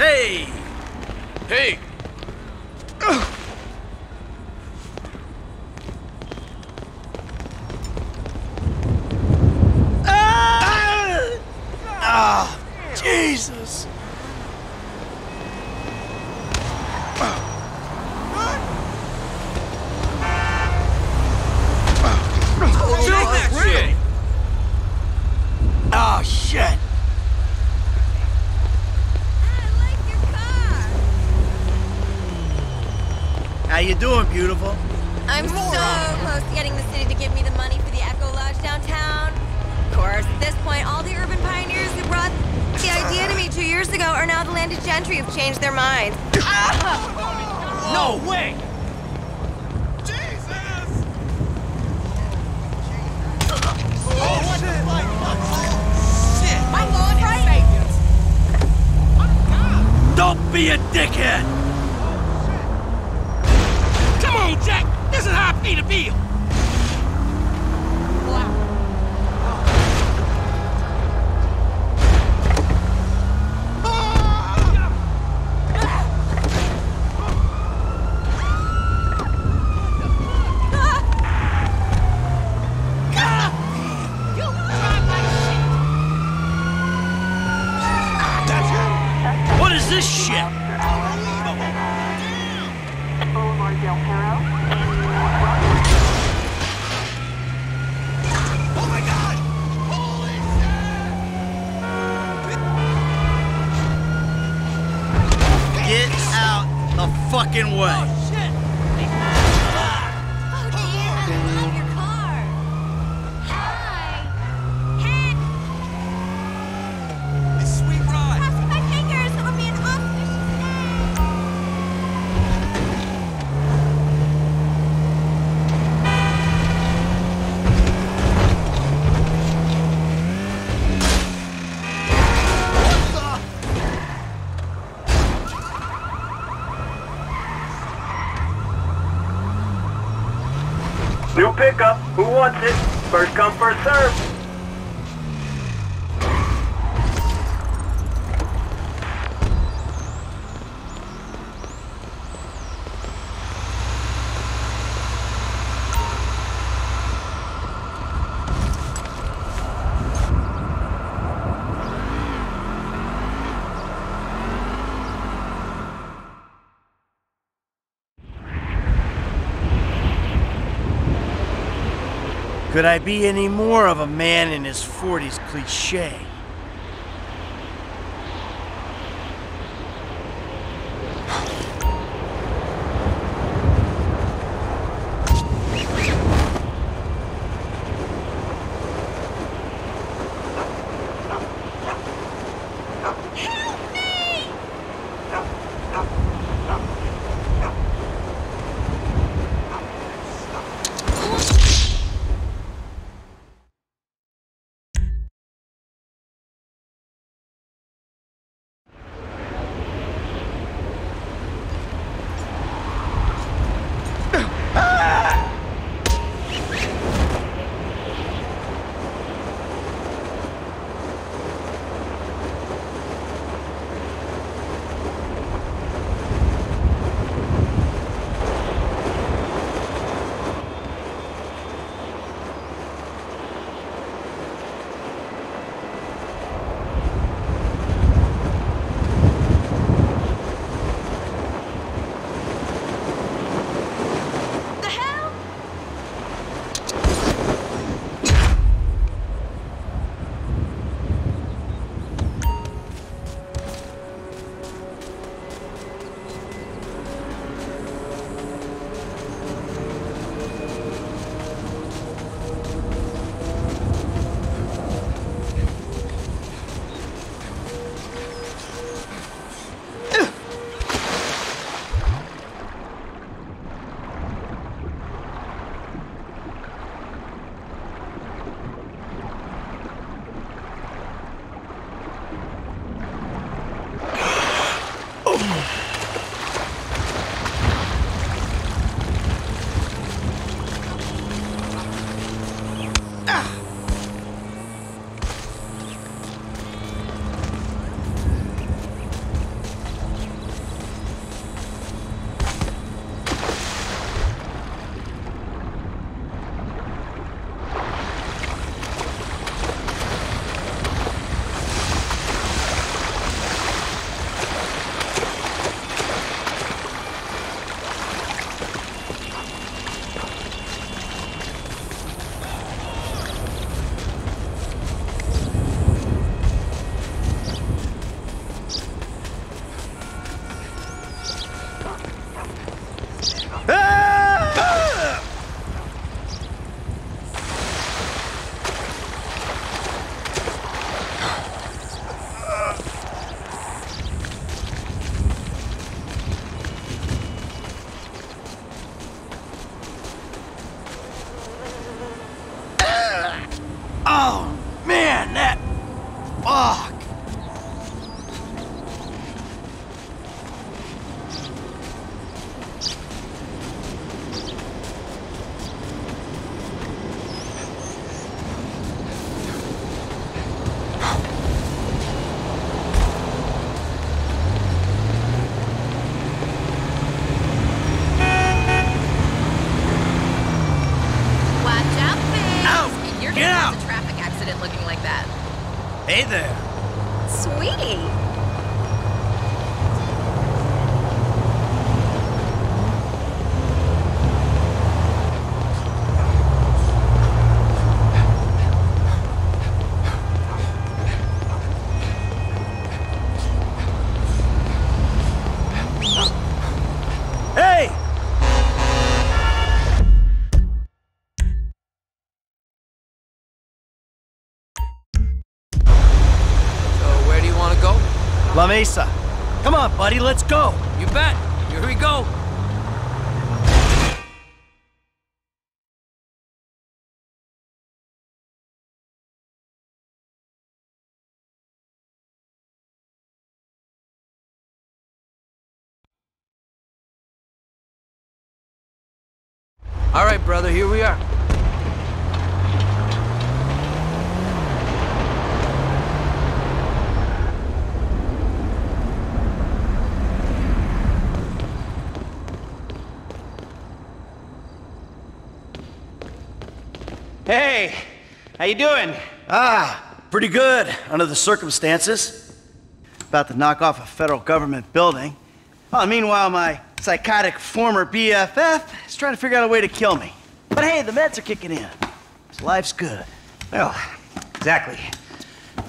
Hey! Hey! Ah! Jesus! Take that shit! Oh, shit! How you doing, beautiful? I'm so close to getting the city to give me the money for the Echo Lodge downtown. Of course, at this point, all the urban pioneers who brought the idea to me two years ago are now the landed gentry who've changed their minds. Ah! No way! I'm going right. Don't be a dickhead! Oh, Come on, Jack! This is how I pay the bill! What is this shit? Get out the fucking way! Pickup. Who wants it? First come, first serve. Could I be any more of a man in his 40s cliche? Hey there. Mesa. Come on, buddy, let's go. You bet. Here we go. All right, brother, here we are. How you doing? Ah, pretty good under the circumstances. About to knock off a federal government building. Meanwhile, my psychotic former BFF is trying to figure out a way to kill me. But hey, the meds are kicking in. So life's good. Well, exactly.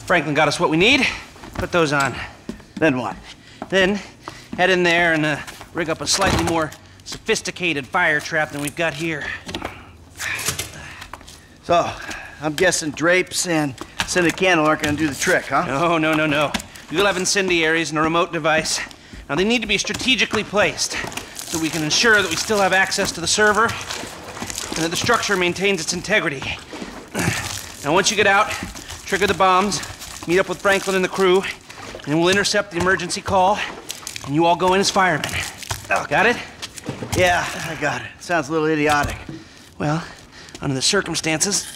Franklin got us what we need. Put those on. Then what? Then head in there and uh, rig up a slightly more sophisticated fire trap than we've got here. So, I'm guessing drapes and scented candle aren't gonna do the trick, huh? No, no, no, no. You'll have incendiaries and a remote device. Now, they need to be strategically placed so we can ensure that we still have access to the server and that the structure maintains its integrity. Now, once you get out, trigger the bombs, meet up with Franklin and the crew, and we'll intercept the emergency call, and you all go in as firemen. Oh, Got it? Yeah, I got it. Sounds a little idiotic. Well, under the circumstances,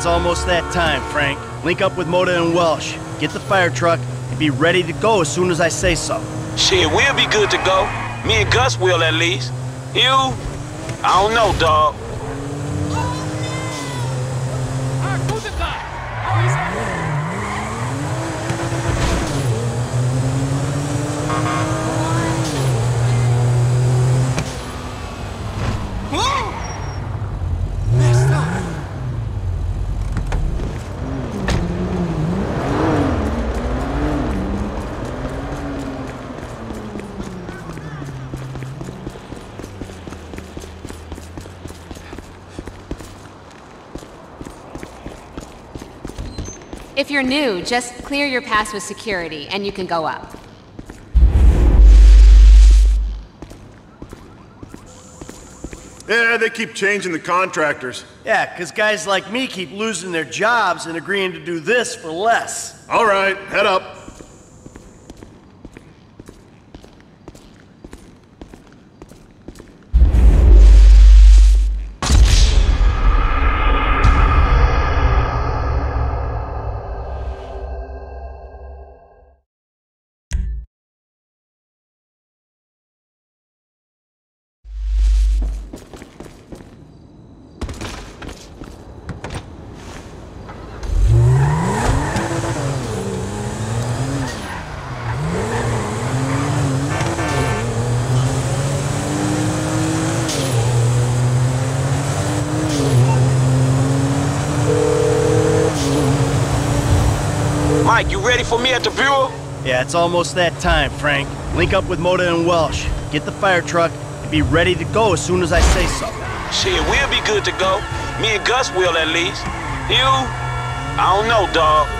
it's almost that time, Frank. Link up with Mota and Welsh. Get the fire truck and be ready to go as soon as I say so. Shit, we'll be good to go. Me and Gus will at least. You? I don't know, dog. If you're new, just clear your pass with security and you can go up. Yeah, they keep changing the contractors. Yeah, because guys like me keep losing their jobs and agreeing to do this for less. All right, head up. Mike, you ready for me at the Bureau? Yeah, it's almost that time, Frank. Link up with Mota and Welsh. Get the fire truck and be ready to go as soon as I say so. Shit, we'll be good to go. Me and Gus will at least. You? I don't know, dog.